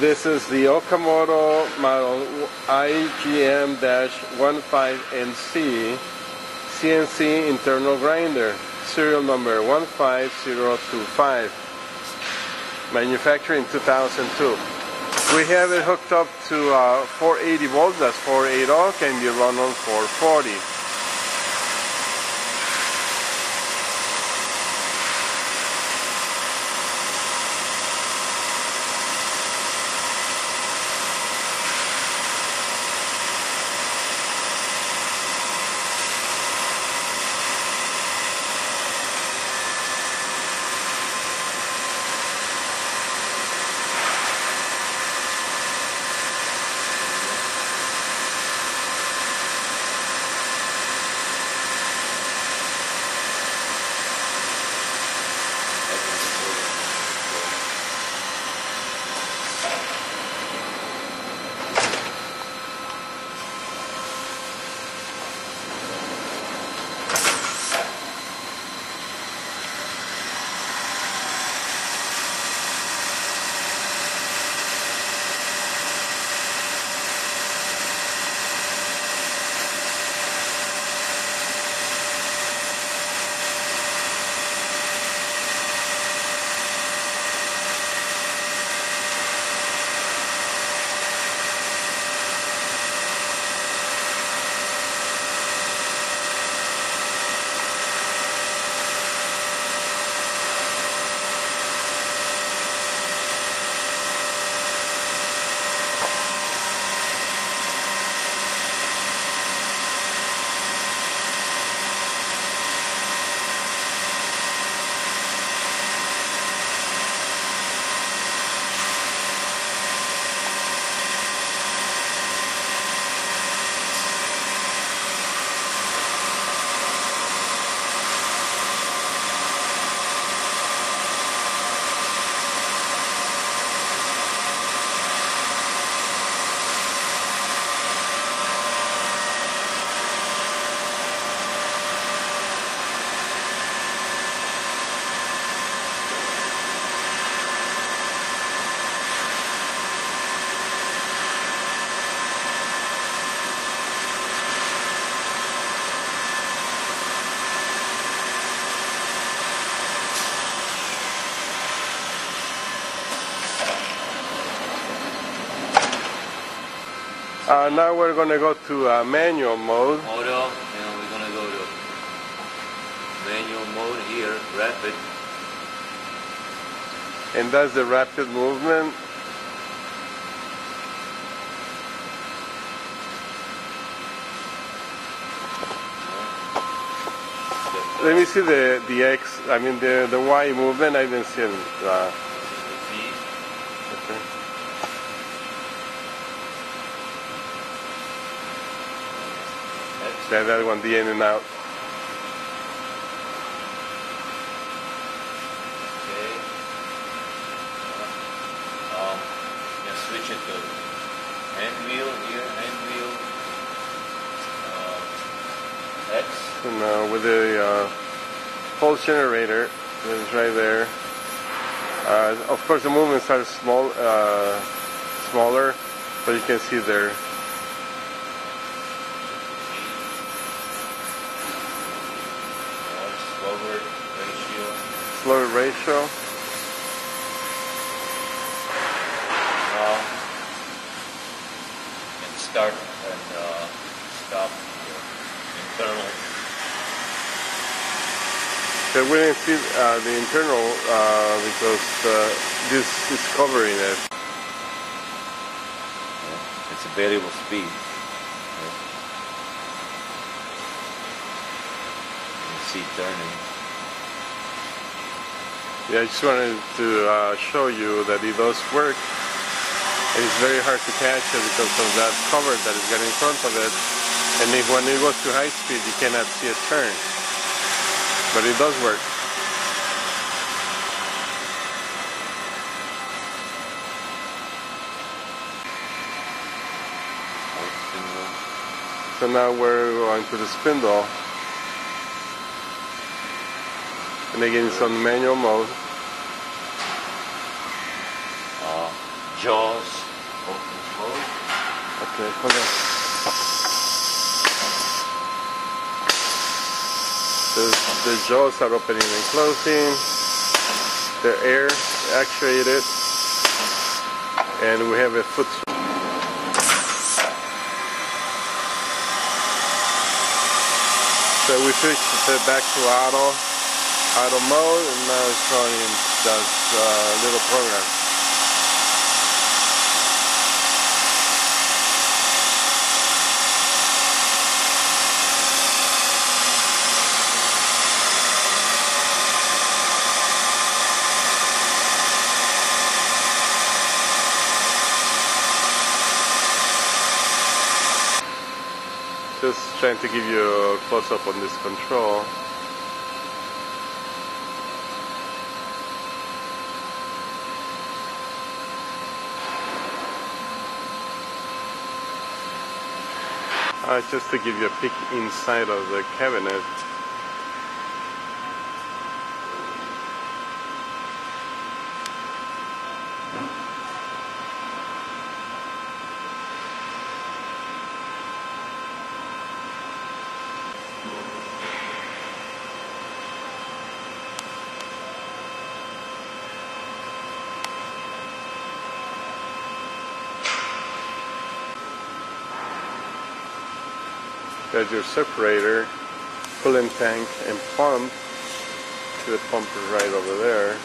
This is the Okamoto model IGM-15NC CNC internal grinder, serial number 15025, manufactured in 2002. We have it hooked up to uh, 480 volts, that's 480, can be run on 440. Uh, now we're going to go to uh, manual mode. Auto, and we're gonna go to manual mode here, rapid. And that's the rapid movement. Let me see the, the X, I mean the, the Y movement. I didn't see it. Uh, That one, the in and out. okay. Um, switch it to hand wheel here, hand wheel. Uh, X, And uh, with the uh, pulse generator, it's right there. Uh, of course, the movements are small, uh, smaller, but you can see there. uh, slower ratio. Slower ratio. Now, and start and uh, stop the internal. So we didn't see uh, the internal uh, because uh, this is covering it. It's a variable speed. You see turning. Yeah, I just wanted to uh, show you that it does work. It's very hard to catch it because of that cover that is got in front of it. And if when it goes to high speed, you cannot see it turn. But it does work. So now we're going to the spindle. It's on manual mode. Uh, jaws open close. Okay, hold on. The, the jaws are opening and closing. The air actuated. And we have a foot So we switched it back to auto, auto mode, and it's running that uh, little program. Just trying to give you a close up on this control. Uh, just to give you a peek inside of the cabinet. Got your separator, coolant tank, and pump. See the pump is right over there.